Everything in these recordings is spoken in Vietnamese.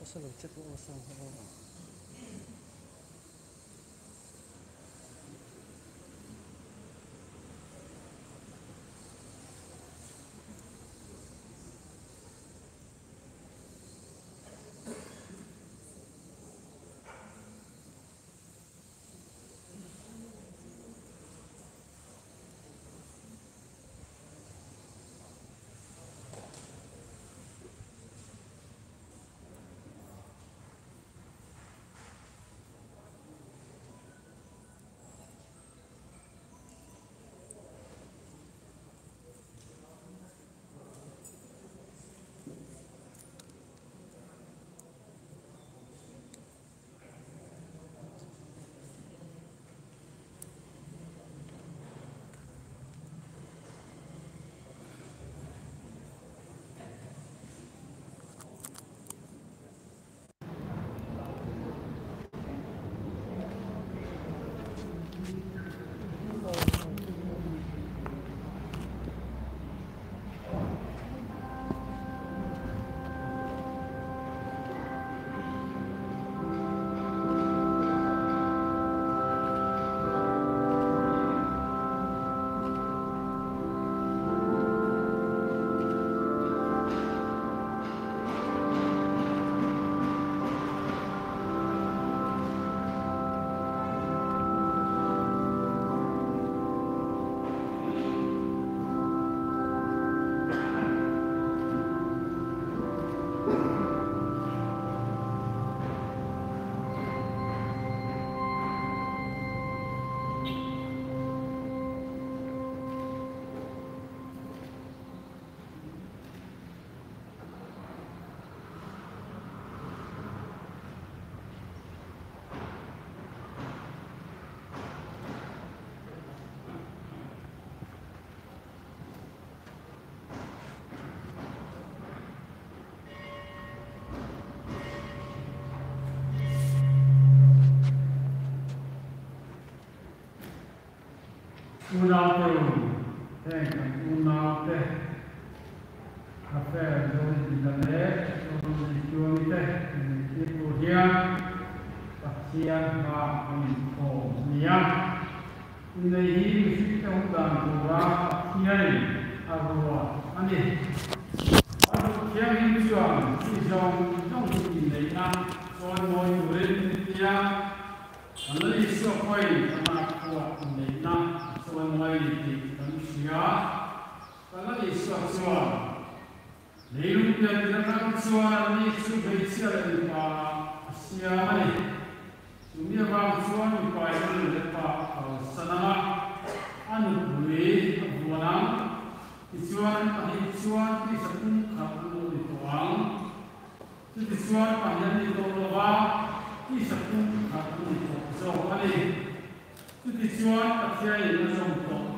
そしたらうちのおばさんが。unaltrui. tenga un alte caffè, giorni di dalle, sono decisioni te, che purgia, passia, ma un po' mia. Nei hiri sitte un danto, va, passia, a rua, a me. Allora, che è in suono, ci sono, non tutti nei, ma sono noi, vorrei, sia, allora, io poi, înainte, dar nu știa, dar la ei stațioară. Le iubea de la stațioară, nu ești subvențiară de pa, asia mai. Sumie va înțoa în paie, de pa, sănăma, anul bune, bună, Isuan, ada Isuan di sepuh kapu di tuang. Jadi Isuan panjang di tuang lewa di sepuh kapu di tuang. So, kali. Jadi Isuan tak siapa yang sempat.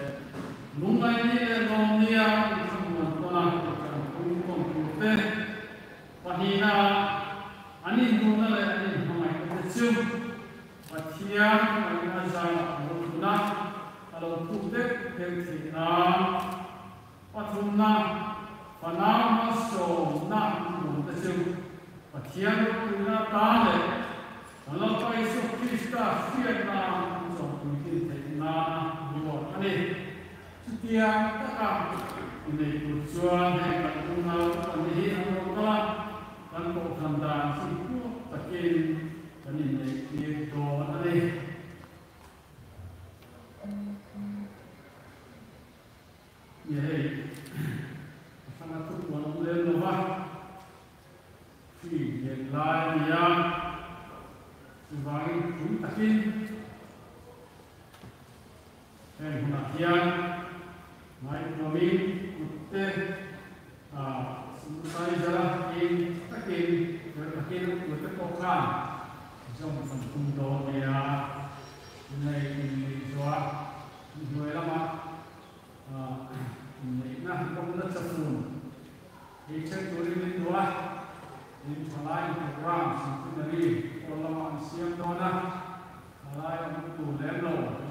lungai ni le no nia thum ko na pahina ani nu le ani hamai ko pathia ani na za mu na alo tu te te na pathum na pana ma so na mu te chu pathia lu na ta le alo tất cả krista cuộc na na buat ani setiap tak ini tujuan yang kita ani anu kala dan kok kandang siku takin ta ini itu ani ya sangat tuan boleh lupa si yang lain yang lên pun takin en hiện mai nomi kutte a sunai jara in takin rồi cái kia của thì xóa rồi lắm à này na không rất sắp phun thì chơi tôi đi lên đó đi thằng lại program sự tin đi còn là bạn xem đó na thằng lại ông tụ lén lồ ông tụ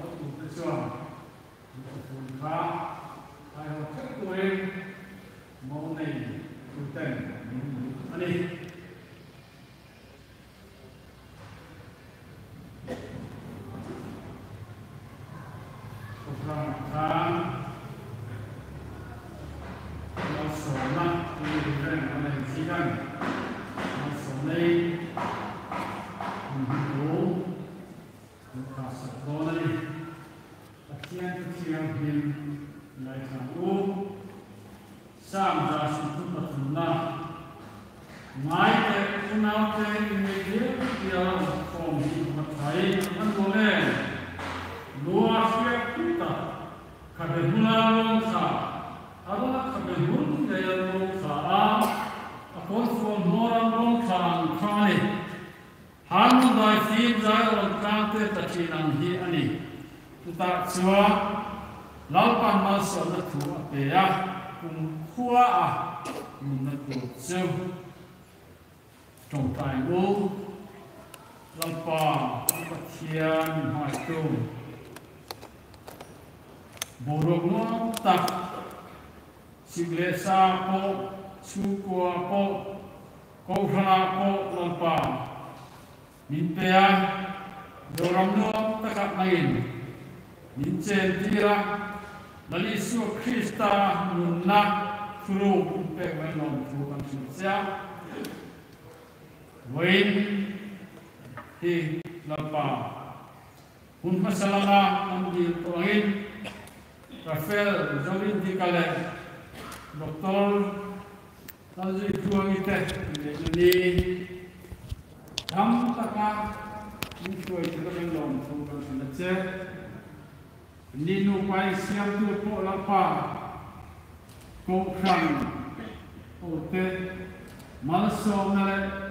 Wain di lapa. Pun masalama di Wain Rafael Zalim di kala Doktor Tazri Tuan kita ini Dham Taka Mishwai Tidak Melom Tungkan Sanatse Ini Nupai Siap Tupuk Lapa. Kau Kran Ote Malasa Omelet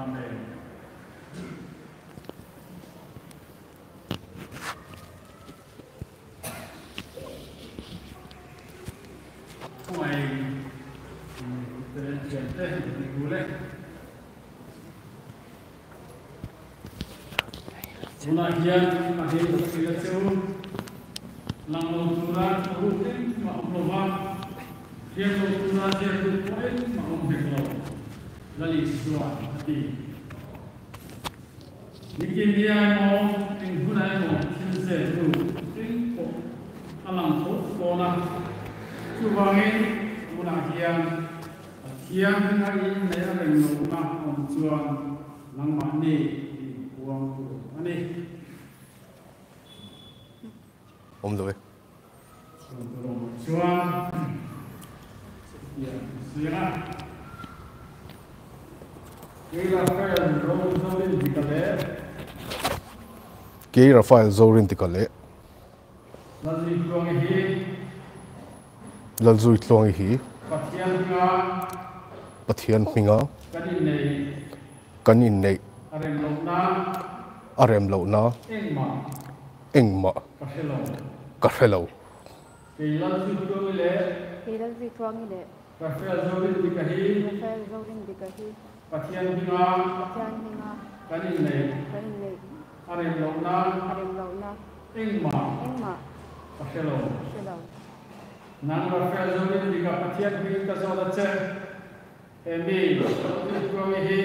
Amen. Cum ai inteligente, Nicule? Bună chiar, aici respirațiul, l-am măsurat rupte, m-am plovat, fie măsurat, fie cu poet, m-am umplut. Hati Nikin dia mau Tinggunai mau Kinse tu Tingko Alam tu Kona Subangin Munahian Kian hari ini ada yang rumah Omjuan Lang mani Buang tu Ani Om rồi. Chuan. Ya, siapa? Kira kaya rong zolin dikale. Ki Rafael Zorin tikale. Lalu tuang hi Lal zui tluang hi patian nga pathian minga kani nei kan in nei areng lok na. Arem lo na. Eng ma engma kahelo. ka hrelo. Kay lalu tuang le Hilal vi tuang ile, kafel zolin dikahi Rafael Zaurin dikahi, patian ปทียนบิงาปทียนบิงากันอินเลยกันอินเลยอะไรลงนะอะไรลงนะอิงมาอิงมาปะเชลูปะเชลูนั่นก็เฟ้าจงเป็นดีกับปทียนบิงก็จะเอาใจเอ็มบีที่ผมมีให้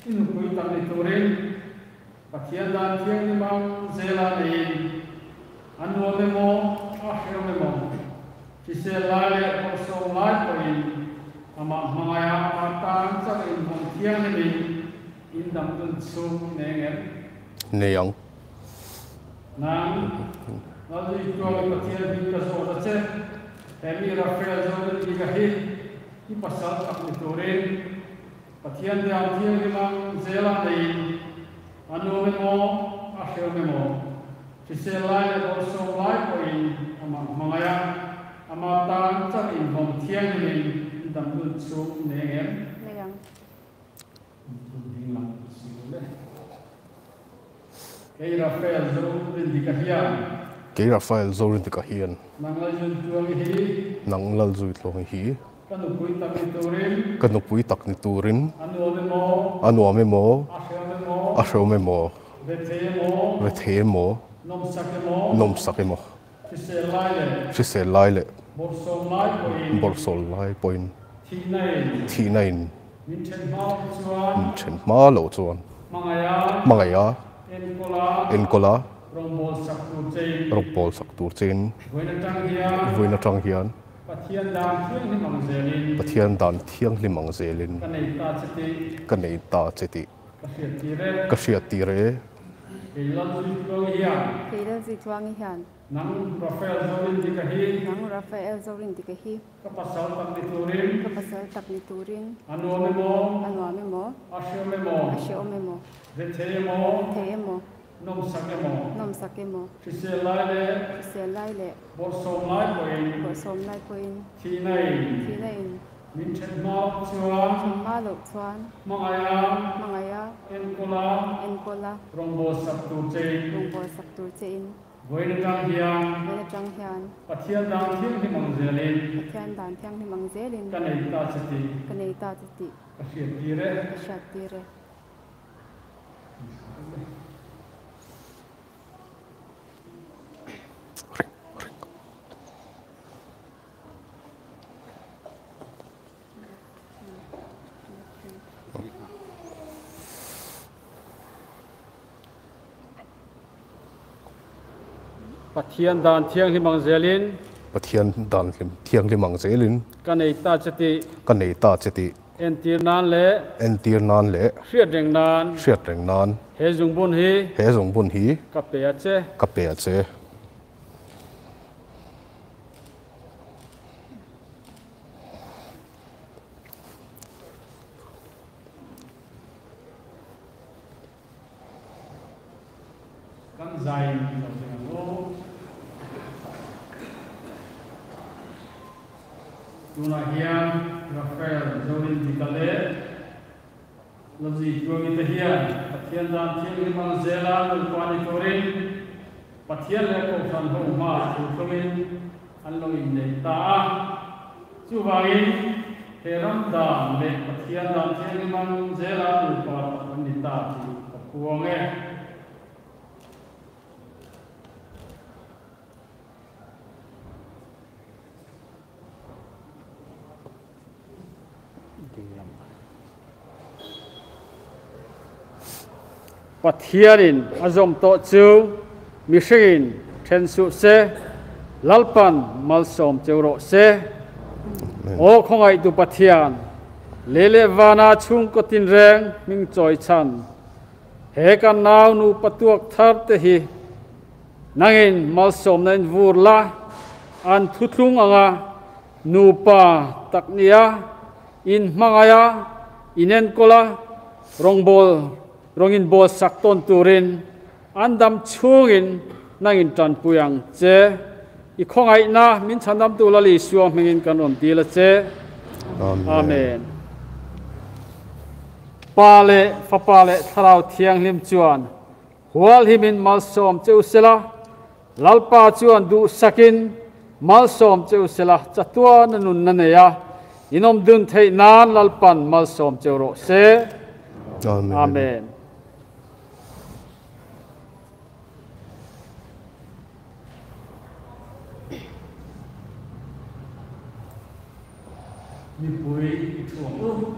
ที่นุ่งคุยตามนิทุเรนปทียนด้านที่นี่มันเจลาเองอันนู้นเดโมอ่ะเฮลเดโมที่เซลล์ไลเลอร์ก็ส่งไลฟ์ไป ama maya ama ta sa in hong tiang ni in dam dun chu ne ngem neyang nan na di ko ka tia di ka so da che emi rafael jordan di ka hi ki pasal tak ni toren pathian de am thiang ni mang zela nei anu me mo a mò. me mo ti se lai le bo so lai ko in ama mangaya ama tan chak in hom thiang ni dam dun chu ne ngem Neyang. ding lang si le Kay Rafael Jordan di ka hian ke rafael zorin te ka hian Nang la yun tuang hi, nang lal zui tlong hi kanu pui tak ni turin, kan nu pui tak ni turin anu ome mo, anu ame mo me ve the mo nom sake mo, kise lai le, se lai le thì này lai ko in, bor sol lai poin in chen ma lo chuan mangaya, mangaya en kola, rong bol sak tu chei, rok pol sak tur chen voina tang hian pathian mang zelin, pathian dan thiang limang zelin kanei ta ta cheti ka hriat ti re kay lan zui tuang hiya, Keila zi tuang i hian. nang Rafael Zorin di ka hi, Nang Rafael zorin di ka hi. kapasal tak ni turin, Kapasal tak ni turin. anu ome mo, Anu ame mo. ashe ome mo, Ashe ome mo. bethe mo, Theye mo. nom sake mo, Nom sake mo. kise lai le, Se lai le. bor som lai ko in, Ko som lai ko in. thi in. min chen mau chuan, Thum ma lo chuan. mangaya, Mangaya. en kola, En kola. rong bo sak tu chei, Rung bol sak tur che in. voin kang hiang, Vena chang hian. pathian dang thiang ni mang zelin, Pathian dan thiang ni mang zelin. kanei ta chati, Kanei ta titi. ka hiat ti re, Kashat tire. thiền đàn thiêng lim bằng zelin pathian dan lim thiang limang zelin kaneta chati kaneta chati entir nan le entir nan le hriat reng nan hriat reng nan he jung bun hi he jung bun hi kape ache kape ache pathianin azom to chu mishrin then su se lalpan malsom cheuro se o khongai tu pathian lele vana chung ko tin reng ming choi chan. He kan naw nu patuak thar te hi. Nangin malsom nen vur la. An thutlung anga. Nu pa taknia in mangaya inen kola rongbol rongin bol sakton turin andam chungin nangin tran puyang che i khongai na min chandam tu lali suam mengin kan om dila che amen pale fa pale tharau thiang lim chuan hual himin mal som cheu sela lalpa chuan du sakin mal som cheu sela chatua nanun naneya inom dun thei nan lalpan mal som cheu ro se amen amen the boy to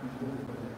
先生。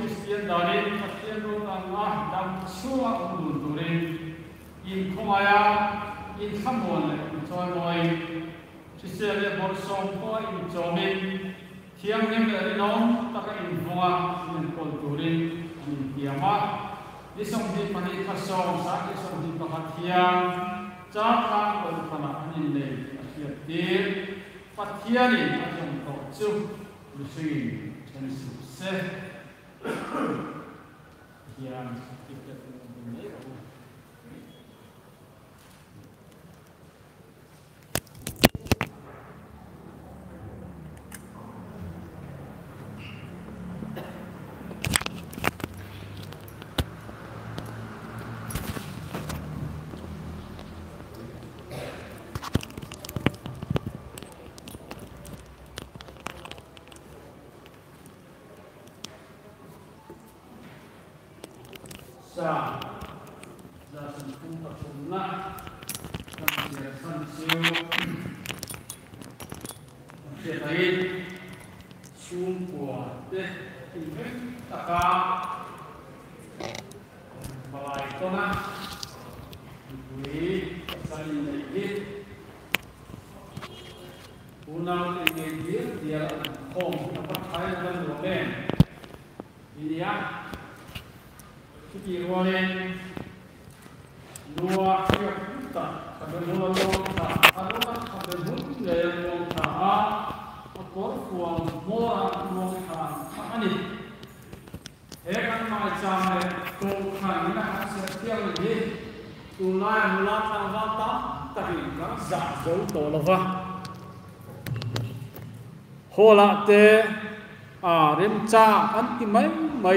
2021 날인 박재로당과 남 수와 운동을 인 통하여 인 한번을 저의 지세의 벌송 포인 점인 기억님들이 너무 따가 인봉아 인 꼴돌이 인 기억아 이성디 파니 카송 사기 성디 파티야. 자탕 걸파나 아닌데 아시아띠 파티아니 아정도 쭉 무수인 전수세. Я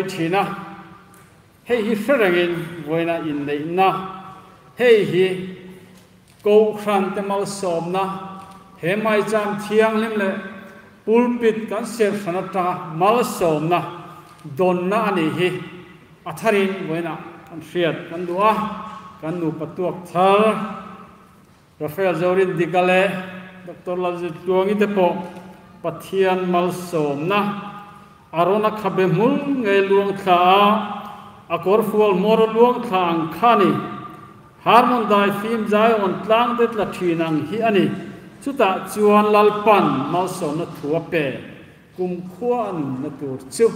mai mai thina hei hi ferangin voina in nei na hei hi ko khan te mal som na he mai cham thiang lim le pulpit kan ser sanata mal som na don na ani hi atharin voina an fiat kan dua kan nu patuak thar rafael zorin dikale dr lazit tuangi te po pathian mal som na arona khabe mul ngai luang kha akor fual mor luang thang khani harmon dai phim jai on tlang det la thinang hi ani chuta chuan lalpan mal so na thua pe kum khua an na tur chu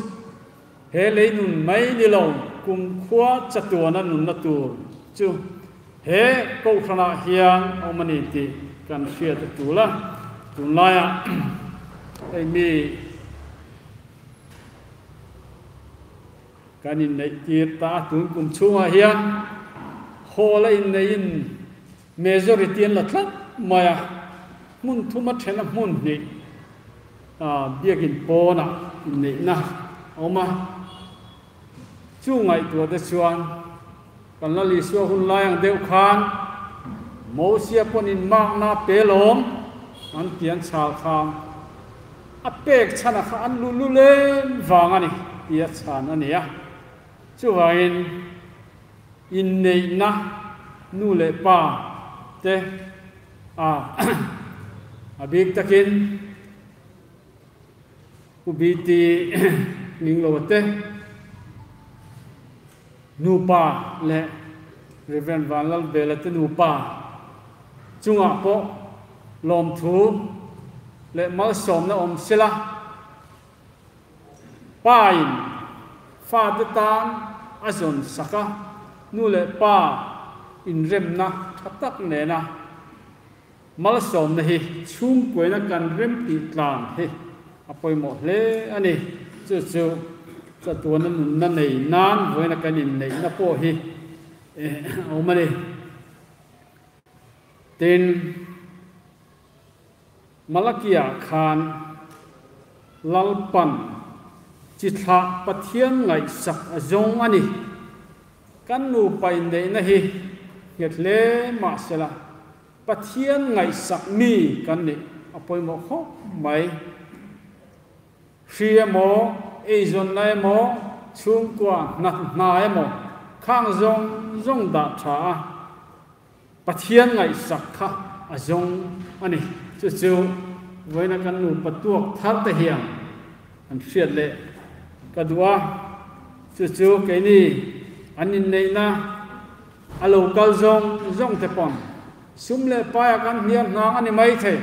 he lei nun mai ni lo kum khua chatuana nun na tur chu he ko thana hiang omani ti kan fia tu la tun la ya ai mi cái in nei ta tun kum chunga hian hola in nei in majority la thlat maya. Mun thuma thena mun ni. Ah, Gì biakin pona in nei na. Oma. Chu ngai tu da chuan. Kan là li so hun lai anh đều khan. Mo sia con in mak na pelom. An pian chal khang a pek chana kha an lu lu len wangani tia chan này à chu wain vâng, in in nei na, nu le pa, te à, à, a a big takin ubi ti ning lo te. Nu pa le reven van lal be bela te nu pa. Chunga po lom thu le mal som na om sila pa in. ฟาดตานอาจนสักนู่เลยป้าอินเรมนะทักตักเนี่นะมาลสมนะฮิชุ่มกวยนะกันเริ่มตีตลานฮิอภัยหมดเลยอันนี้จู่ๆจะตัวนั้นนั่นในนานไว้นะกันอินในนะโปฮิเอามาเลยเต็นมาลกียาคานลัลปัน chỉ thạc bát thiêng ngày sắc giống anh căn nụ bay nấy na hi nhiệt lệ mà sẽ là bát thiêng ngày sắc mi căn nị apoi mô khóc mày khi mô ai dân này mô xuống qua nát nài mô khang giống giống đạt trả bát thiêng ngày sắc khá giống anh chú chú với nó căn nụ bát tuộc thật tây hiểm anh phiền lệ cả đua chu chú cái này anh nhìn na alo cao zong zong te pon. Sum le pa ya kan hiam na ani mai the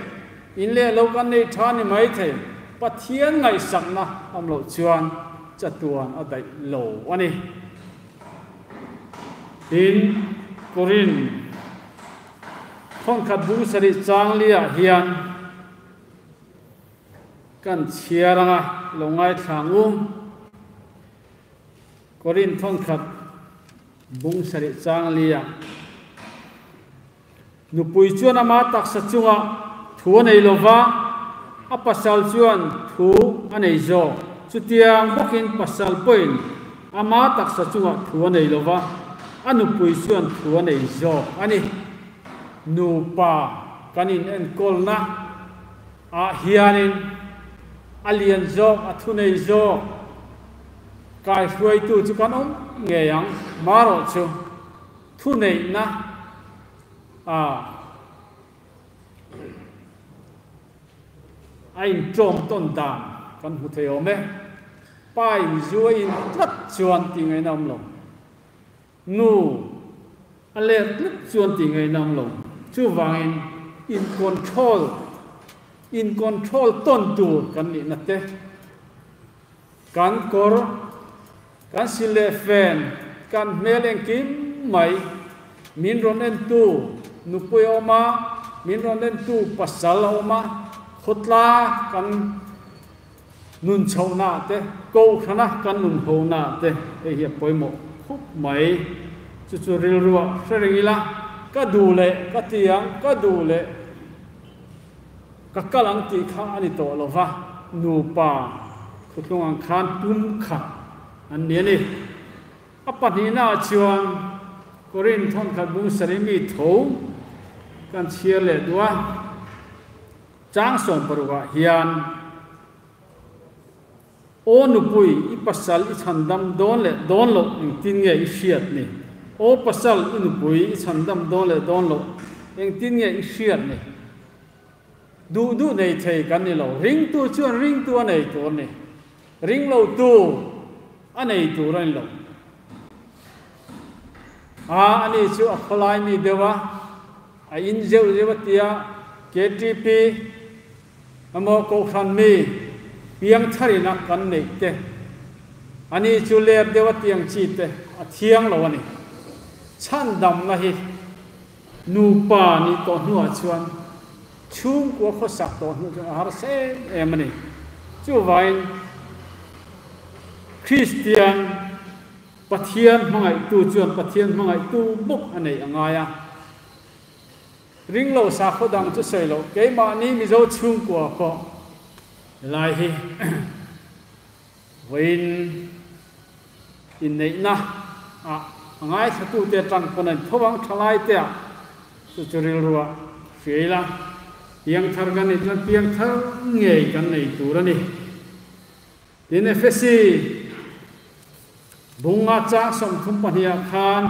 in le lo kan nei tha ni mai the pathian ngai ngày sak na am lo chuan cha tuan a dai lo ani. In korin, phong khat bu sari chang lia hian, kan chiaranga longai thangu korin phong khat bung sari chang lia. Nu pui chuan ama tak sa chunga, thu nei lova a pasal chuan thu anei zo. Chutiang bokin pasal poin, ama tak sa chunga thu nei lova anu pui chuan thu nei zo. Ani, nu pa, kanin en kol na. A hianin alian zo, a thu nei zo kai huai tu chu kan om nge yang maro chu thu nei na à anh trộm tôn đàn con hụt theo mẹ pai zuai in rất chuan tiếng ngày năm lòng nu ale nhất chuan tiếng ngày năm lòng chu vang in in control in control tôn tu kan ni na te kan kor kan sile fen kan meleng kim mai min ron en tu nupui oma min ron en tu pasal oma khutla kan nun chau na te ko khana kan nun ho na te e hi poimo khup mai chu chu ril ruwa serengila ka du le ka tiang ka du le ka kalang ti kha ani to lova nu pa khutlung ang khan tum kha an ne ni apani na chuan korin thon khat bung sarimi tho kan chia le dua chang som paruwa hian o nu pui i pasal i chandam don le don lo eng tin nge i shiat ni o pasal i nu pui i chandam don le don lo eng tin nge i shiat ni du du nei thei kan ni lo ring tu chuan ring tu nei tu ni ring lo tu anei tu ran lo. A ani chu a kholai mi dewa. A in zeu zewa tia KTP amo ko khan mi, piang thari na kan nei te. Ani chu le dewa tiang chi te, a thiang lo ani. Chan dam na hi. Nu pa ni to nu a chuan. Chung ko kho sak to nu har se em ani. Chu vain Christian pathian mangai tu, chuan pathian mangai tu buk anei angaya ring lo sa kho dang chu sei lo. Ke ma ni mi zo chung kwa ko lai hi. Win in nei na. A angai sa tu te tang panan thowang thalai te chu chu ril ruwa feila yang thar gan ni tlan piang thar ngei kan nei tu ra ni tin บุงอาจากสมคุมปเนียคาน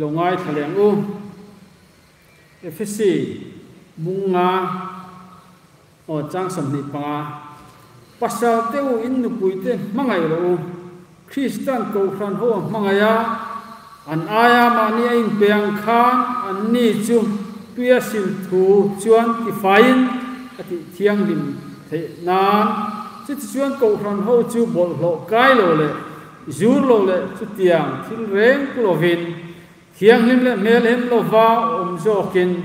ลงไทะเลงอู้เอฟซีมุงงาออจ้างสมนิปงาปัสสาวะเตวอินนุปุยเตมังไงรู้คริสเตียนกูครันโฮมังไงยาอันอายามานี่อินเปียงคานอันนี้จุเปียสิลทูจวนที่ไฟน์ fain ati thiang lim thế nan chi chuan ko khan ho chu bol lo kai lo le zur lo le chu tiang thil reng vin thiang lim lệ mel hem lo va om zo kin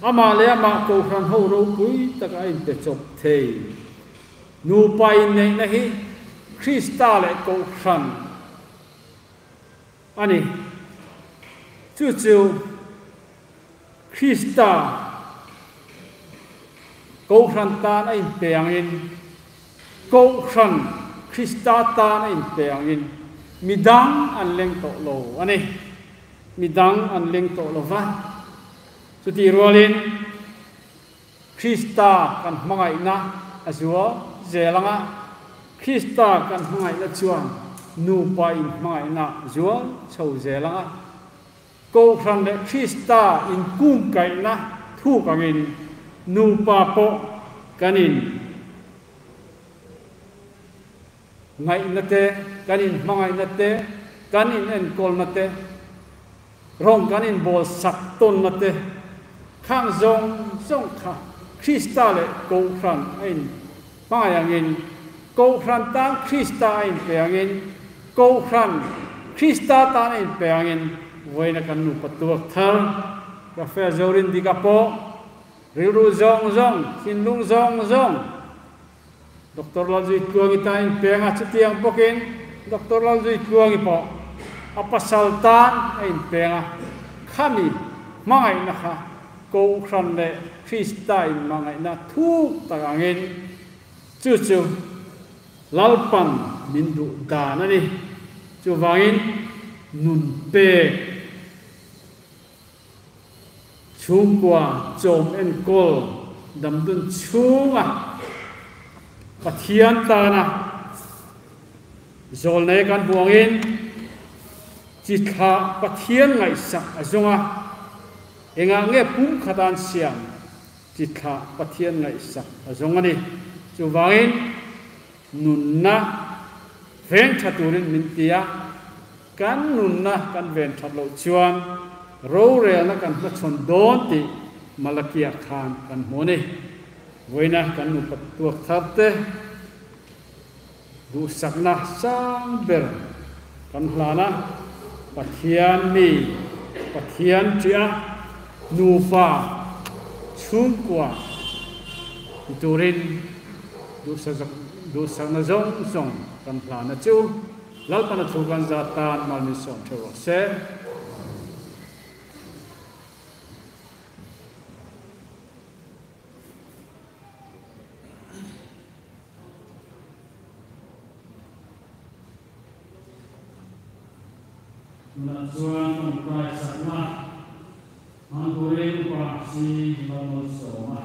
ama le ama cầu khan hô ro pui taka in pe chop thế nu pai nei na hi krista le ko khan ani chu chu krista กูขันตานไอ้เปียงอินกูขันคริสตาตานไอ้เปียงอินมีดังอันเล็งโตโลอันนี้มีดังอันเล็งโตโลวะสุดที่รัวลินคริสตากันมังไงนะอาจัวเจลังอะคริสตากันมังไงละจวนนูปายมังไงนะจวนชาวเจลังอะกูขันเลคริสตาอินกุ้งไก่นะทูกังอิน pa po kanin ngai nate kanin mangai nate kanin en kol nate rong kanin bol sak ton na khang zong zong kha. Krista le ko khan in mangai angin ko khan tang krista en pe en. Ko khan krista tan en pe en. Voina kan nu patuak thar. Ka fe zorin di ka po riru zong zong sin lung zong zong. Doktor lal zui tuang ita in pe nga chutiang pokin doktor lal zui tuang ipo apa saltan in pe nga kami mangai na kha ko khan le krista in mangai na thu tangin chu chu lalpan mindu da na ni. Chu wangin nun pe chung qua chom en kol dam dun chung à pathian ta na. Zol nei kan buangin chi à, kha pathian ngai sak azonga enga nge pum khatan siam, chi kha pathian ngai sak azonga à, ni. Chu wangin nun na, veng thaturin min tia. Kan nun na kan ven that lo chuan. รู้เรียนกันพระชนโดนติมาลกียคานกันโมนี่ไว้นะกันอุปตัวทับเตดูสักนาสังเบรกันหลานะปัทยานีปัทยานเจียนูฟาชุ่มกว่าดูรินดูสักดูสักนาจงจงกันหลานะจูแล้วกันถูกันจาตานมาลิสองเทวเส na chuan on prai sakna man turin pa si lamol soma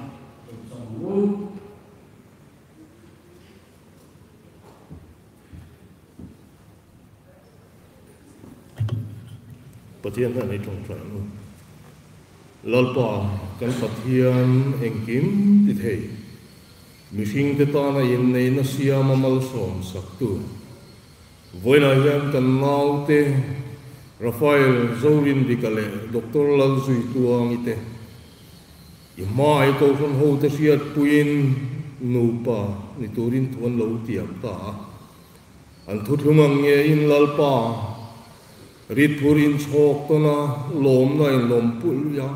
som lu pathian na nei tong tran nu lalpa kan pathian engkim ti thei mi te ta na in nei na siam amal som sak tu voina hian kan nau te rafael zorin dikale dr lal zui tuang ite i mai ko kon ho te siat puin nu pa ni turin thon lo tiam ta. An thu thumang nge in lalpa rit purin chok to na, lom na in lom pul ya.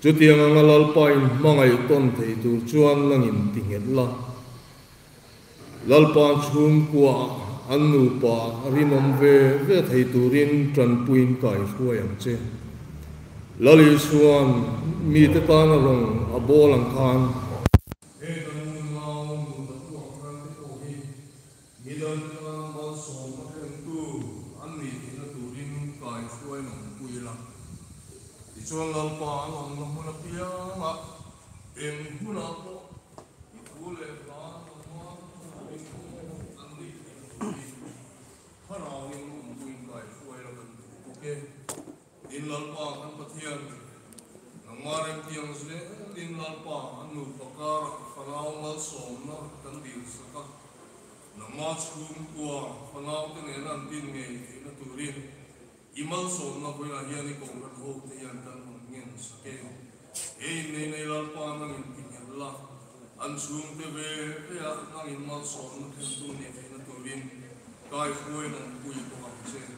Chu tiang ang lal pa in mangai ton thei tur chuan langin tinget la. Lalpa chum kwa nu pa rinom ve ve thei turin tran puin kai huayang che lali suan mi te pa na rong a bolang khan he kan mun ngau mu da tu kan te ko hi mi dan ka ma so ma tu an ni ti na turin kai huai nong pui la ti chuan lal pa long long mu na pia ma em hu na าป่าหนูประกาศฟังเอาเมื่อสมนะตั้งดีสักหนามาชุมกว่าฟังเอาตั้งเงินตั้งเงินนะตุลีอิมัลสมนะเวลาเฮียนี่คงรับโหดเฮียนตั้งเงินสักเองเฮียนี่ในลาป่านั่งเงินเงินละอันชุมเทเวเฮียนั่งอิมัลสมนะเป็นตุลีนะตุลีกายฟุ้ยนั่งคุยกับเขาเช่น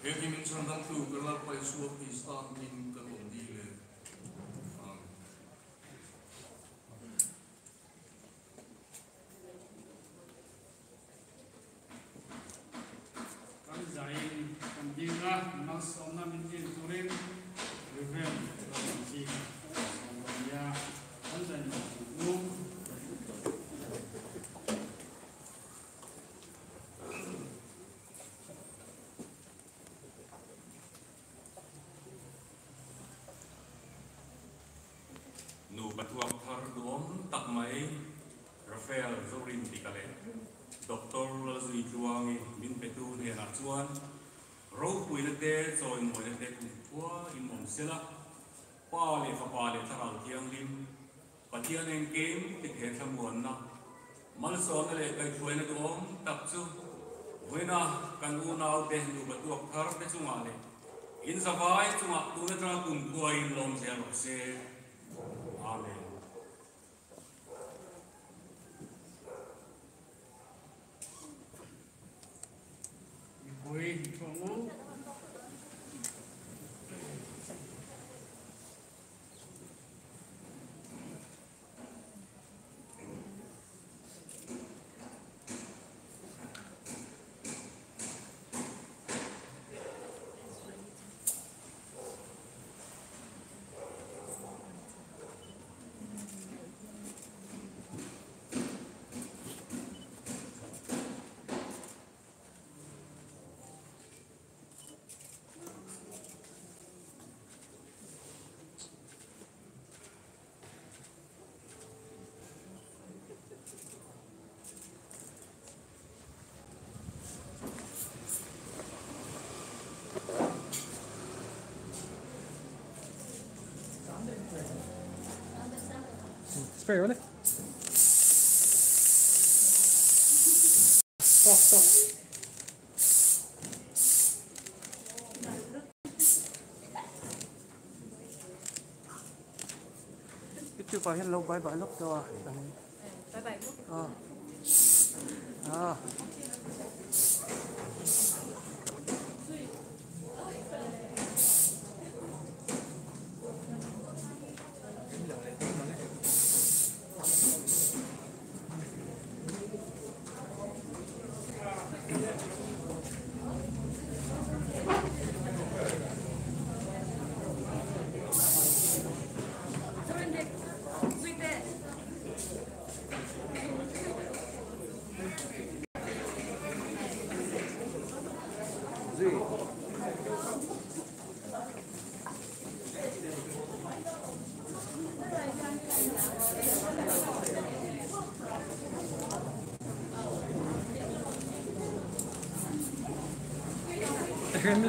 เฮียนี่มันฉันตั้งตู่กันละไปสวดอิสลามิน mal le kai chuai na duom tak chu huina kan u nau te nu batuak thar te chunga le in savai chunga tu na tra kum tua lom se lo se Amen. Spray ulit. Stop, stop. Itu pa hello low bye bye look to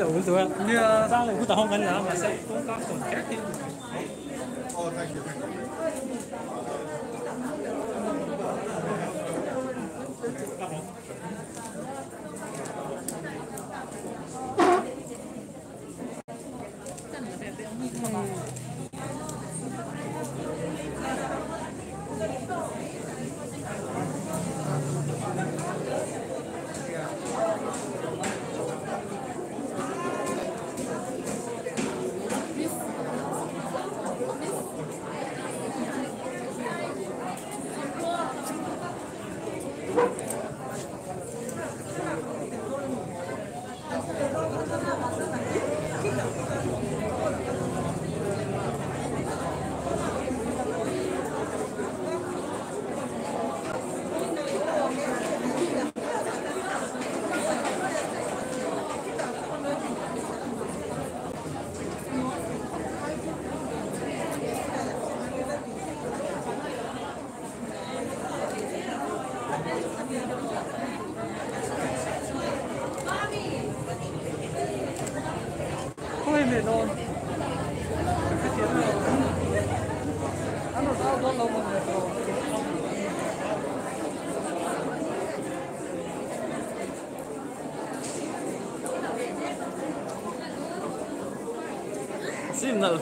Em lẩu rồi Như ờ, ra lại cũng tao không cần là mà sẽ cung cấp còn khác đi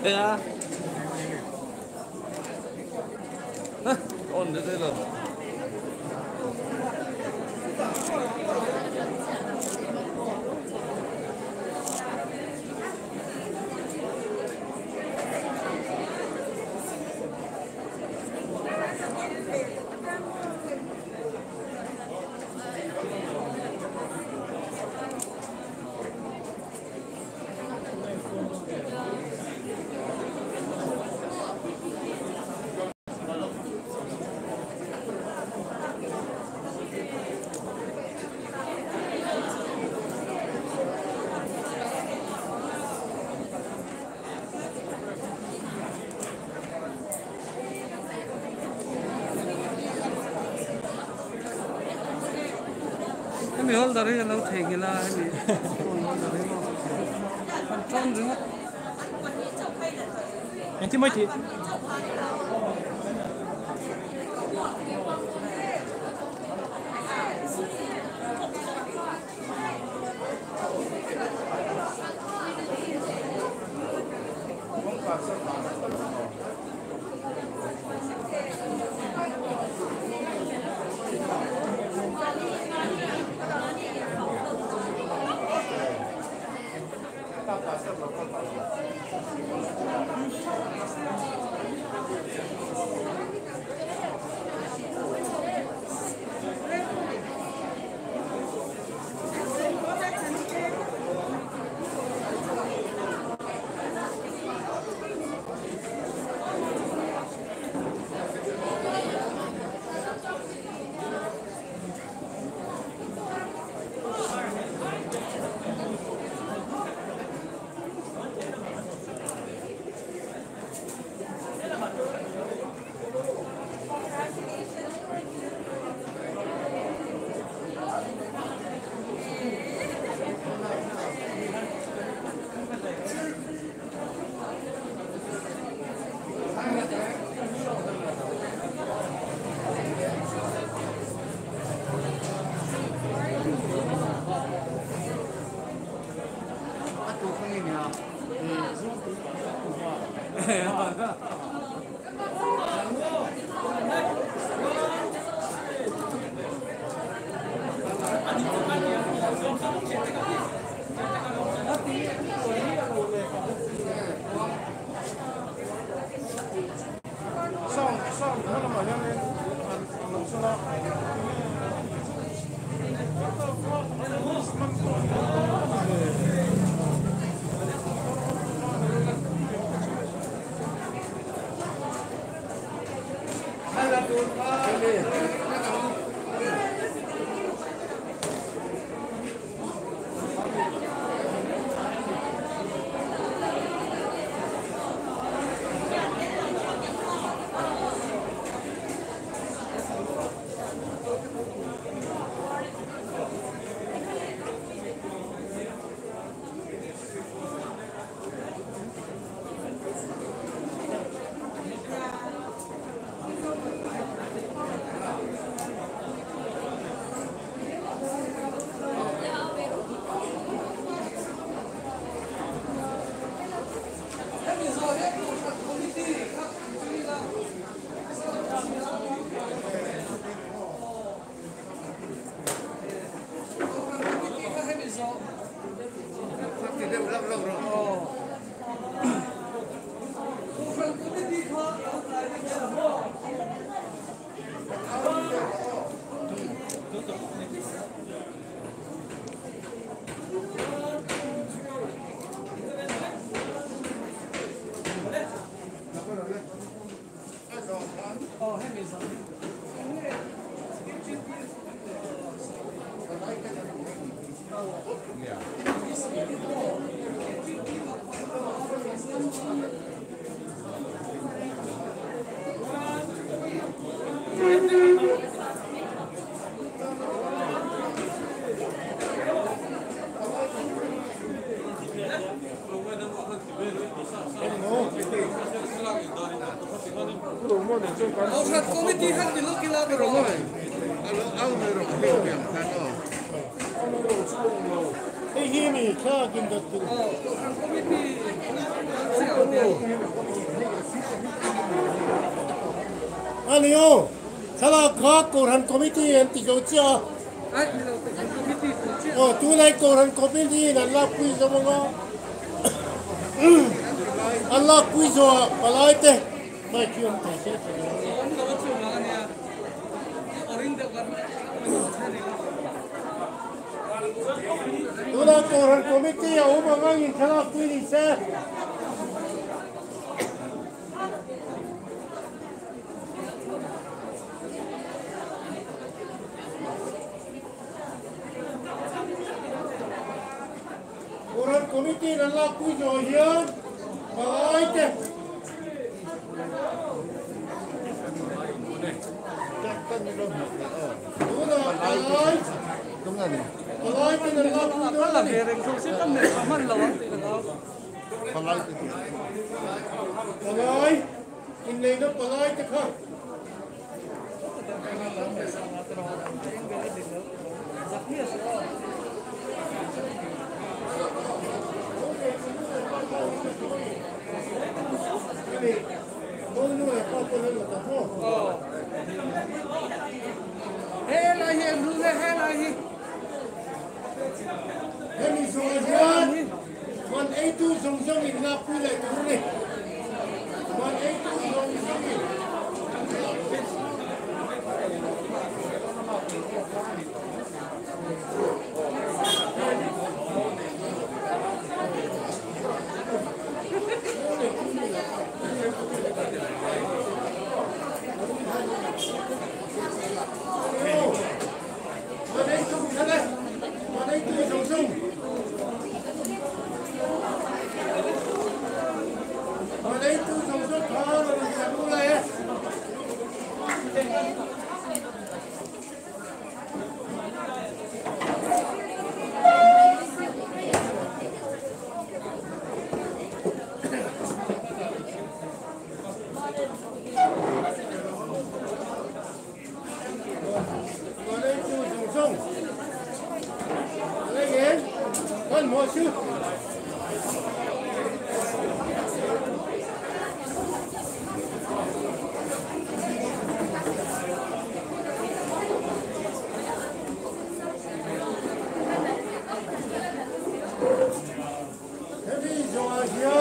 对啊。giờ đấy lâu thề cái là hay bị còn trôn nữa anh chị mới chị Thank you. koran komiti yang tiga uca. Oh, tu lagi koran komiti yang Allah puji sama. Allah puji sama balai teh. Baik yang tak Tu lah koran komiti yang umang ini telah ni sah. đi là lo cúi rồi chứ ôi kìa. Chắc tân đi đâu đúng rồi rồi ôi cái này lo cúi đó là về không sẽ không ăn lâu. don't not through that. Yeah.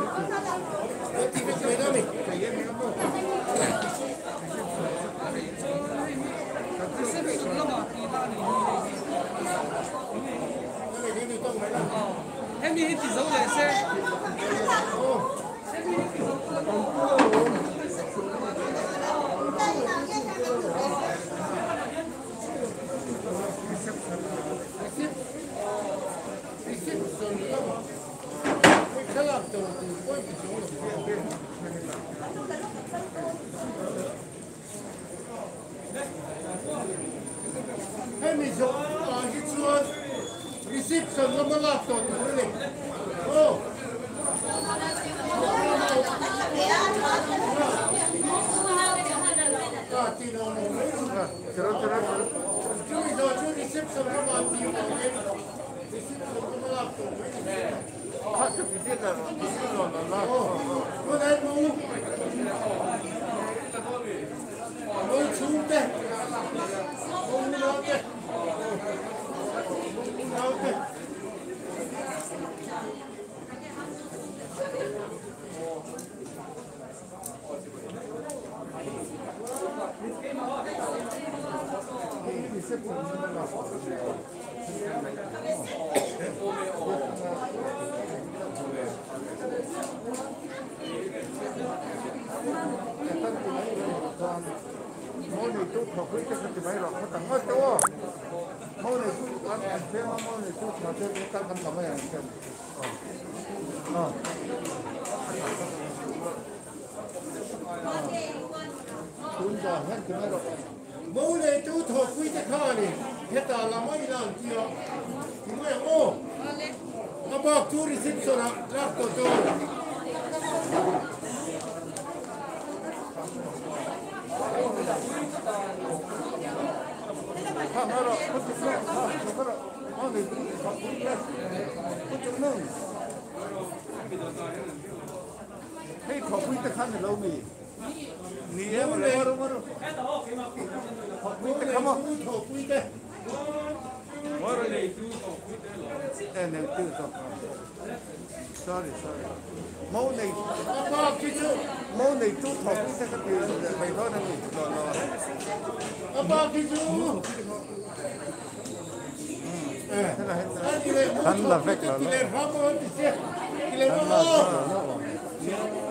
refizão, é né? sério. Yeah. 这这干干什么呀？这，哦，哦。冇嚟都托鬼只卡呢，一打冷我一冷掉，点解冇？阿伯，做啲事做啦，拉过做。老米，你还没来吗？来喽，几毛钱？我给你，给我。来喽，你租房子？哎，你租房子？Sorry，Sorry。没你，阿爸记住，没你租房子才不要。没多的米，来来。阿爸记住。嗯，哎。咱俩别打了，咱俩。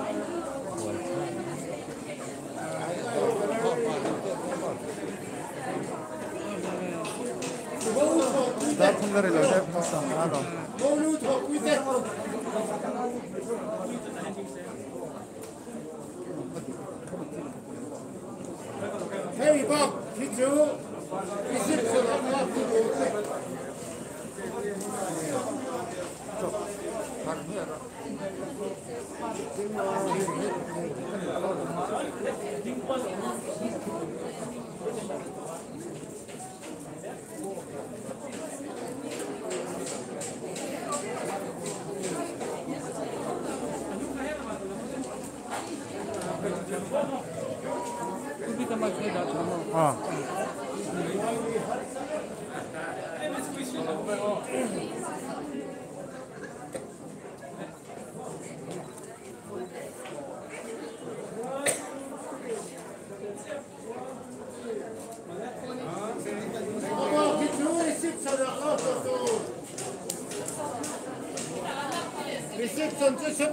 Hungary le def na sangrado. Hey, Bob, did you?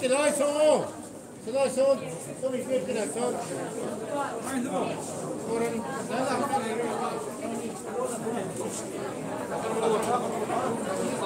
c'est là, ils sont hauts. C'est So ils sont hauts. Comme.